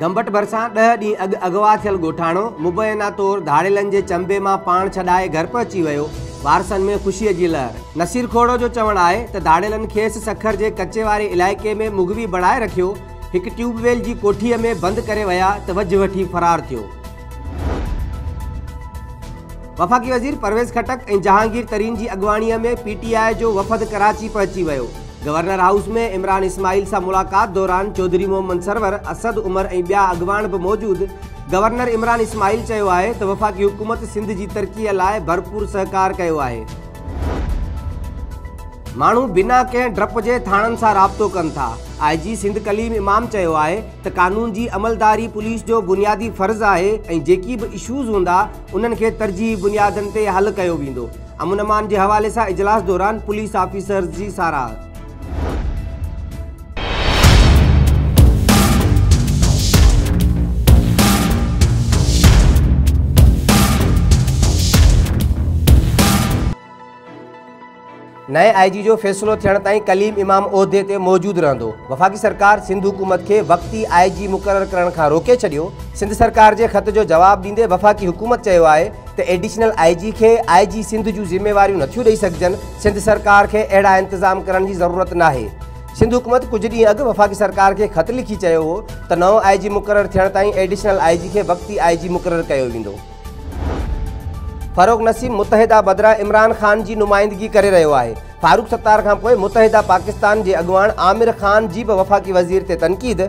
गंबट भरिस ॾह ॾींहुं अॻु अगवा थियलु गोठाणो मुबैना तौरु धारेलनि जे चंबे मां पाण छॾाए घर पहुची वियो वारसनि में ख़ुशीअ जी लहर नसीर खोड़ो जो चवणु आहे त धारेलनि खेसि सखर जे कचे वारे इलाइक़े में मुगवी बणाए रखियो हिकु ट्यूबवेल जी कोठीअ में बंदि करे विया त वज वठी फ़रारु थियो वफ़ाक़ी वज़ीर परवेज़ खटक ऐं जहांगीर तरीन जी अॻुवाणीअ में पीटीआई जो वफ़द कराची पहुची वियो गवर्नर हाउस में इमरान इस्माइल से मुलाक़ात दौरान चौधरी मोहम्मद सरवर असद उमर ऐं बिया अगवान भी मौजूद गवर्नर इमरान इस्माइल है तो वफाक हुकूमत सिंध की तरक़ीअ लाइ भरपूर सहकार किया आहे माण्हू बिना कंहिं ड्रप जे थानन सां राब्तो कन था आई जी सिंध कलीम इमाम चयो आहे त कानून जी अमलदारी पुलिस जो बुनियादी फर्ज आहे ऐं जेकी बि इशूज़ हूंदा उन्हनि खे तरजीही बुनियादनि ते हलु कयो वेंदो अमून अमान जे हवाले सां इजलास दौरान पुलिस ऑफिसर्स जी साराह नए आई जी जो फैसलो थियण ताईं कलीम इमाम उहिदे ते मौजूदु रहंदो वफ़ाक़ी सरकार सिंध हुकूमत खे वक़्ती आई जी मुक़ररु करण खां रोके छॾियो सिंध सरकार जे ख़त जो जवाबु ॾींदे वफ़ाक़ी हुकूमत चयो आहे त एडिशनल आई जी खे आई जी सिंध जूं ज़िम्मेवारियूं नथियूं ॾेई सघजनि सिंध सरकार खे अहिड़ा इंतज़ाम करण जी ज़रूरत न सिंध हुकूमत कुझु ॾींहुं अॻु वफ़ाक़ी सरकार खे ख़त लिखी चयो हो त नओं आई जी मुक़ररु थियण ताईं एडिशनल आई जी खे वक़ी आई जी मुक़ररु कयो वेंदो फ़ारूख़ नसीम मुतहदा बद्रा इमरान ख़ान जी नुमाइंदगी करे रहियो आहे फारूक सत्तार खां पोइ मुतहदा पाकिस्तान जे अॻुवाण आमिर ख़ान जी बि वफ़ाक़ी वज़ीर ते तनक़ीद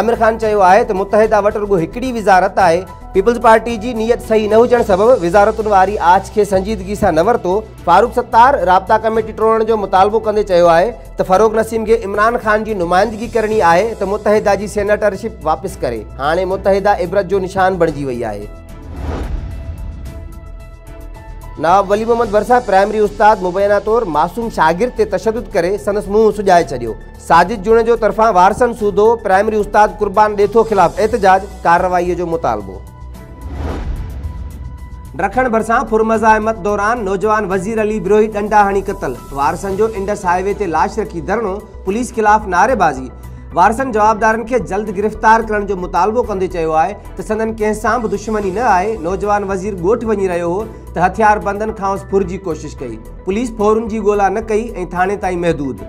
आमिर ख़ान चयो आहे त मुत वटि रुॻो हिकिड़ी विज़ारत आहे पीपल्स पार्टी जी नियत सही न हुजणु सबबु विज़ारतुनि वारी आज खे संजीदगी सां न वरितो फारूक सत्तार राबता कमेटी टोड़ण जो मुतालबो कंदे चयो आहे त फ़रू़ नसीम खे इमरान ख़ान जी नुमाइंदगी करणी आहे त मुतहदा जी सेनेटरशिप वापसि करे हाणे मुतहदा इबरत जो निशान बणजी वई आहे नवाब वली मोहम्मद भरसा प्राइमरी उस्ताद मुबैना तौर मासूम शागिर्द से तशद कर सनस मुँह सुजाए छो साजिद जुड़े जो तरफा वारसन सूदो प्राइमरी उस्ताद कुर्बान देथो खिलाफ एहतजाज कार्रवाई जो मुतालबो रखण भरसा फुरमजा दौरान नौजवान वजीर अली बिरोही डंडा हणी कत्ल वारसन जो इंडस हाईवे लाश रखी धरणो पुलिस खिलाफ नारेबाजी वारसनि जवाबदारनि खे जल्द गिरफ़्तार करण जो मुतालबो कंदे चयो आहे त सदन कंहिं सां बि दुश्मनी न आहे नौजवान वज़ीर ॻोठु वञी रहियो हो त हथियार बंदनि खां फुर जी कोशिशि कई पुलिस फोरन जी ॻोल्हा न कई ऐं थाणे ताईं महदूदु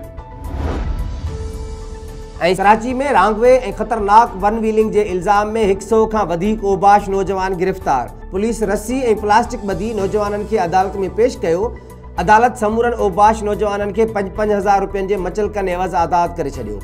ऐं कराची में रांगवे ऐं ख़तरनाक वन व्हीलिंग जे इल्ज़ाम में हिकु सौ खां वधीक ओबाश नौजवान गिरफ़्तार पुलिस रस्सी ऐं प्लास्टिक ॿधी नौजवाननि खे अदालत में पेश कयो अदालत समूरनि ओबाश नौजवाननि खे पंज पंज हज़ार रुपियनि जे मचल कन एवज़ करे छॾियो